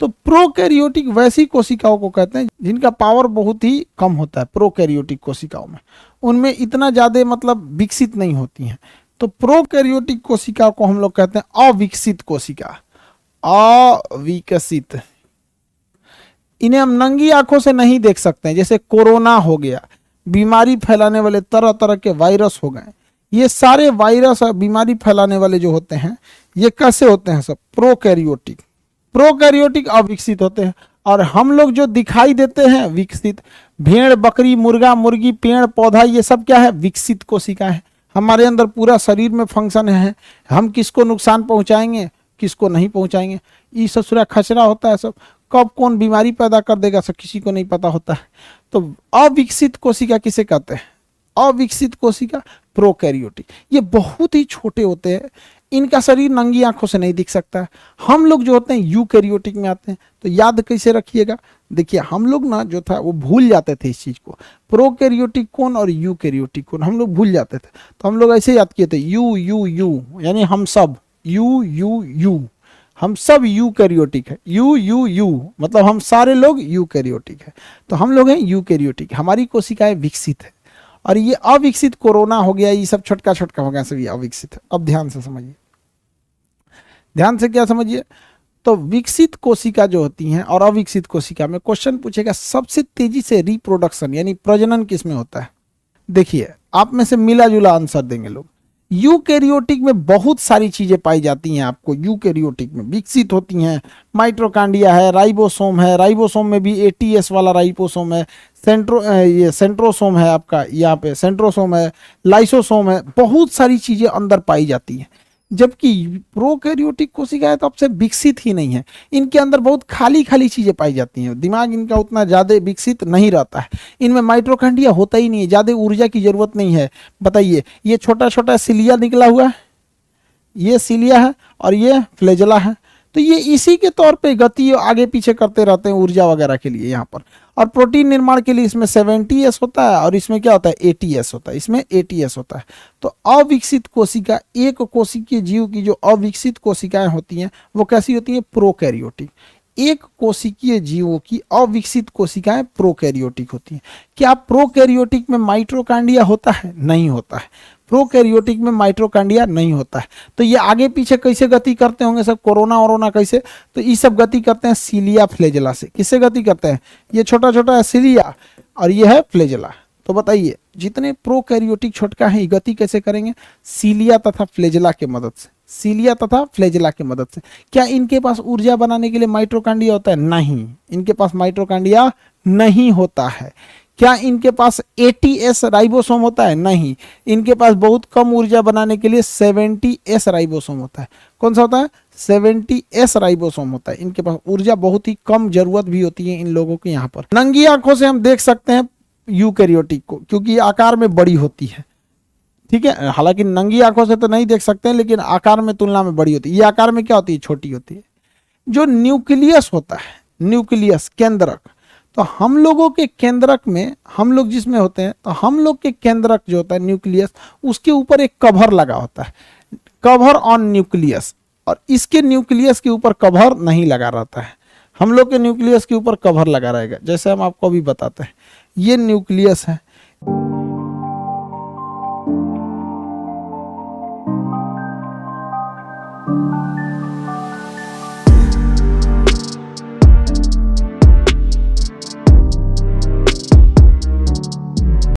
तो प्रोकैरियोटिक वैसी कोशिकाओं को कहते हैं, जिनका पावर बहुत ही कम होता है प्रोकैरियोटिक कोशिकाओं में। उनमें इतना ज़्यादा मतलब विकसित नहीं होती हैं। तो प्रोकैरियोटिक कोशिका को हम लोग कहते हैं अविकसित कोशिका। अविकसित। इन्हें हम नंगी आँखों से नहीं देख सकते हैं, जैसे कोरोना हो गया, बीमारी फैलाने वाले तरह तरह के वायरस हो गए। ये सारे वायरस और बीमारी फैलाने वाले जो होते हैं, ये कैसे होते हैं सब? प्रोकैरियोटिक प्रोकैरियोटिक अविकसित होते हैं। और हम लोग जो दिखाई देते हैं विकसित, भेड़, बकरी, मुर्गा, मुर्गी, पेड़, पौधा, ये सब क्या है? विकसित कोशिका है। हमारे अंदर पूरा शरीर में फ़ंक्शन है। हम किसको नुकसान पहुंचाएँगे, किसको नहीं पहुंचाएँगे? ये ससुरा खचरा होता है सब। कब कौन बीमारी पैदा कर देगा, सब किसी को नहीं पता होता है। तो अविकसित कोशिका किसे कहते हैं? अविकसित कोशिका प्रोकैरियोटिक। ये बहुत ही छोटे होते हैं। इनका शरीर नंगी आँखों से नहीं दिख सकता है। हम लोग जो होते हैं, यूकैरियोटिक में आते हैं तो याद कैसे रखिएगा? देखिए, हम लोग ना जो था, वो भूल जाते थे इस चीज़ को। प्रोकैरियोटिक कौन और यूकैरियोटिक कौन, हम लोग भूल जाते थे। तो हम लोग ऐसे याद किए थे, यू यू यू, यानी हम सब, यू यू यू। हम सब यू कैरियोटिक है। यू यू यू मतलब हम सारे लोग यू कैरियोटिक है। तो हम लोग हैं यू कैरियोटिक हमारी कोशिकाएँ विकसित है। और ये अविकसित कोरोना हो गया, ये सब छोटका छोटका हो गया ये अविकसित। अब ध्यान से समझिए। ध्यान से क्या समझिए? तो विकसित कोशिका जो होती हैं और अविकसित कोशिका में क्वेश्चन पूछेगा, सबसे तेज़ी से रिप्रोडक्शन यानी प्रजनन किसमें होता है? देखिए, आप में से मिला जुला आंसर देंगे लोग। यूकैरियोटिक में बहुत सारी चीज़ें पाई जाती हैं आपको, यूकैरियोटिक में विकसित होती हैं। माइट्रोकांडिया है, राइबोसोम है, राइबोसोम में भी एटीएस वाला राइबोसोम है, सेंट्रो ये सेंट्रोसोम है आपका, यहाँ पे सेंट्रोसोम है, लाइसोसोम है, बहुत सारी चीज़ें अंदर पाई जाती हैं। जबकि प्रोकैरियोटिक कोशिकाएँ तो आपसे विकसित ही नहीं है। इनके अंदर बहुत खाली खाली चीज़ें पाई जाती हैं। दिमाग इनका उतना ज़्यादा विकसित नहीं रहता है। इनमें माइट्रोखंडिया होता ही नहीं है, ज़्यादा ऊर्जा की ज़रूरत नहीं है। बताइए, ये छोटा छोटा सिलिया निकला हुआ है? ये सिलिया है और ये फ्लेजला है। तो ये इसी के तौर पे गति आगे पीछे करते रहते हैं ऊर्जा वगैरह के लिए यहाँ पर। और प्रोटीन निर्माण के लिए इसमें सेवेंटी एस होता है और इसमें क्या होता है? एटी एस होता है। इसमें एटी एस होता है। तो अविकसित कोशिका, एक कोशिकीय जीव की जो अविकसित कोशिकाएँ होती हैं, वो कैसी होती हैं? प्रोकैरियोटिक। एक कोशिकीय जीवों की अविकसित कोशिकाएँ प्रोकैरियोटिक होती हैं। क्या प्रोकैरियोटिक में माइट्रोकांडिया होता है? नहीं होता है। प्रोकैरियोटिक में माइट्रोकांडिया नहीं होता है। तो ये आगे पीछे कैसे गति करते होंगे सब? कोरोना वोरोना कैसे? तो ये सब गति करते हैं सीलिया फ्लेजला से। किससे गति करते हैं? ये छोटा छोटा है सीलिया और ये है फ्लेजला। तो बताइए, जितने प्रोकैरियोटिक छोटका है गति कैसे करेंगे? सीलिया तथा फ्लेजला के मदद से। सीलिया तथा फ्लेजला के मदद से। क्या इनके पास ऊर्जा बनाने के लिए माइट्रोकांडिया होता है? नहीं। इनके पास माइट्रोकांडिया नहीं होता है। क्या इनके पास एस राइबोसोम होता है? नहीं। इनके पास बहुत कम ऊर्जा बनाने के लिए सेवेंटी एस राइबोसोम होता है। कौन सा होता है? सेवेंटी एस राइबोसोम होता है। इनके पास ऊर्जा बहुत ही कम ज़रूरत भी होती है इन लोगों के यहाँ पर। नंगी आँखों से हम देख सकते हैं यूकैरियोटिक को, क्योंकि आकार में बड़ी होती है। ठीक है? हालाँकि नंगी आँखों से तो नहीं देख सकते हैं, लेकिन आकार में तुलना में बड़ी होती है। ये आकार में क्या होती है? छोटी होती है। जो न्यूक्लियस होता है, न्यूक्लियस केंद्रक तो हम लोगों के केंद्रक में, हम लोग जिसमें होते हैं तो हम लोग के केंद्रक जो होता है, न्यूक्लियस, उसके ऊपर एक कवर लगा होता है। कवर ऑन न्यूक्लियस, और इसके न्यूक्लियस के ऊपर कवर नहीं लगा रहता है। हम लोग के न्यूक्लियस के ऊपर कवर लगा रहेगा। जैसे हम आपको अभी बताते हैं, ये न्यूक्लियस है